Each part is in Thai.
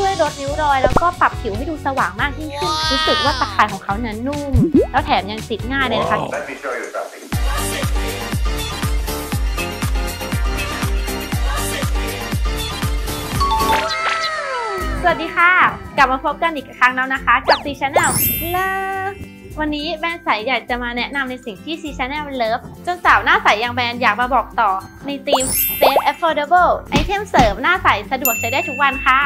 ช่วยลดริ้วรอย แล้วก็ปรับผิวให้ดูสว่างมากยิ่งขึ้น รู้สึกว่าตะข่ายของเขาเนี่ยนุ่ม แล้วแถมยังติดง่ายเลยนะคะ Let me show you something. สวัสดีค่ะ กลับมาพบกันอีกครั้งแล้วนะคะ กับ C Channel Love วันนี้แบรนด์ใสอยากจะมาแนะนำในสิ่งที่ C Channel Love จนสาวหน้าใสอย่างแบรนด์อยากมาบอกต่อ ในธีม Safe Affordable ไอเทมเสริมหน้าใสสะดวกใช้ได้ทุกวันค่ะ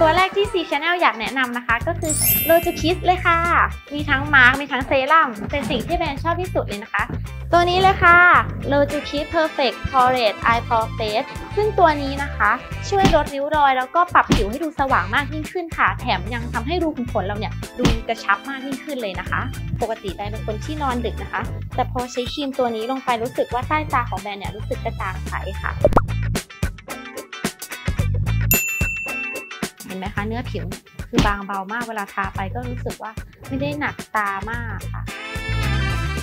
ตัวแรกที่ C Channel อยากแนะนำนะคะ ก็คือ l o j u Kiss เลยค่ะ มีทั้งมาร์กมีทั้งเซรั่มเป็นสิ่งที่แบรนด์ชอบที่สุดเลยนะคะ ตัวนี้เลยค่ะ l o j u Kiss Perfect Poreless Eye Pore Face ซึ่งตัวนี้นะคะ ช่วยลดริ้วรอย แล้วก็ปรับผิวให้ดูสว่างมากยิ่งขึ้นค่ะ แถมยังทำให้รูขุมขนเราเนี่ยดูกระชับมากยิ่งขึ้นเลยนะคะ ปกติแบรนด์เป็นคนที่นอนดึกนะคะ แต่พอใช้ครีมตัวนี้ลงไปรู้สึกว่าใต้ตาของแบรนด์เนี่ยรู้สึกกระจ่างใสค่ะ นไหมคะ เนื้อผิวคือบางเบามากเวลาทาไปก็รู้สึกว่าไม่ได้หนักตามากค่ะ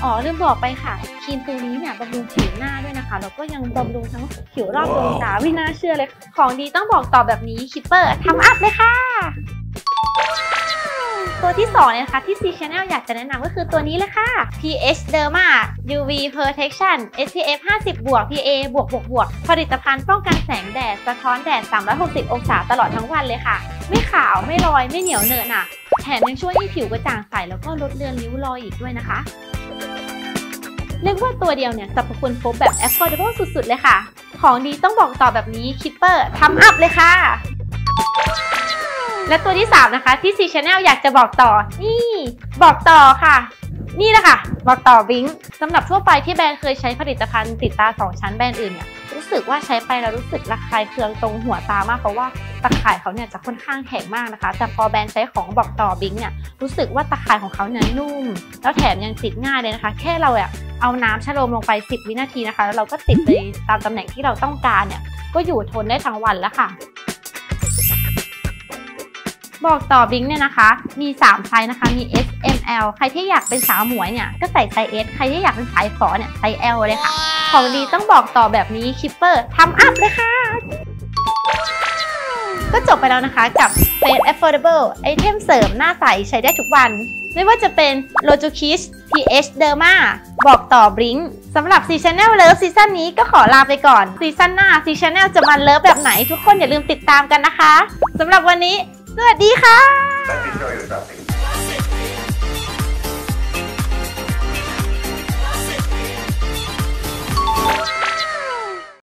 อ๋อลืมบอกไปค่ะครีมตัวนี้เนี่ยบำรุงผิวหน้าด้วยนะคะแล้วก็ยังบำรุงทั้งผิวรอบดวงตาไม่น่าเชื่อเลย ของดีต้องบอกต่อแบบนี้คิปเปอร์ thumbs up เลยค่ะตัว ที่2เนี่ยนะคะที่ C Channel อยากจะแนะนำก็คือตัวนี้เลยค่ะ PH Derma UV Protection SPF 50 บวก PA บวกบวกบวกผลิตภัณฑ์ป้องกันแสงแดด สะท้อนแดด 360 องศาตลอดทั้งวันเลยค่ะ ไม่ขาวไม่ลอยไม่เหนียวเหนอะหนะแถมยังช่วยให้ผิวกระจ่างใสแล้วก็ลดเลือนริ้วรอยอีกด้วยนะคะเรียกว่าตัวเดียวเนี่ยสรรพคุณครบแบบ affordable สุดๆ เลยค่ะ ของดีต้องบอกต่อแบบนี้คิปเปอร์ thumbs up เลยค่ะ และตัวที่ 3 นะคะ ที่ C Channel อยากจะบอกต่อ นี่ บอกต่อค่ะ นี่แหละค่ะ บอกต่อวิงสำหรับทั่วไปที่แบรนด์เคยใช้ผลิตภัณฑ์ติดตา 2 ชั้นแบรนด์อื่นเนี่ยรู้สึกว่าใช้ไปแล้วรู้สึกระคายเคืองตรงหัวตามากเพราะว่าตะข่ายเขาเนี่ยจะค่อนข้างแข็งมากนะคะ แต่พอแบรนด์ใช้ของบอกต่อบิงเนี่ยรู้สึกว่าตะข่ายของเขาเนี่ยนุ่ม แล้วแถมยังติดง่ายเลยนะคะ แค่เราอะเอาน้ำชะโลมลงไป 10 วินาทีนะคะ แล้วเราก็ติดเลยตามตำแหน่งที่เราต้องการเนี่ยก็อยู่ทนได้ทั้งวันแล้วค่ะ บอกต่อบิงเนี่ยนะคะ มี 3 ไซส์นะคะ มี S M L ใครที่อยากเป็นสาวหมวยเนี่ย ก็ใส่ไซส์ S ใครที่อยากเป็นสายฝอเนี่ย ไซส์ L เลยค่ะ ของดีต้องบอกต่อแบบนี้คิปเปอร์ thumbs up เลยค่ะ ก็จบไปแล้วนะคะกับ Face Affordable ไอเทมเสริมหน้าใสใช้ได้ทุกวัน ไม่ว่าจะเป็น l o j u k i s PH Derma บอกต่อบลิงสำหรับ C Channel Love ซีซั่นนี้ก็ขอลาไปก่อนซีซั่นหน้า C Channel จะมา love แบบไหนทุกคนอย่าลืมติดตามกันนะคะสำหรับวันนี้ สวัสดีค่ะ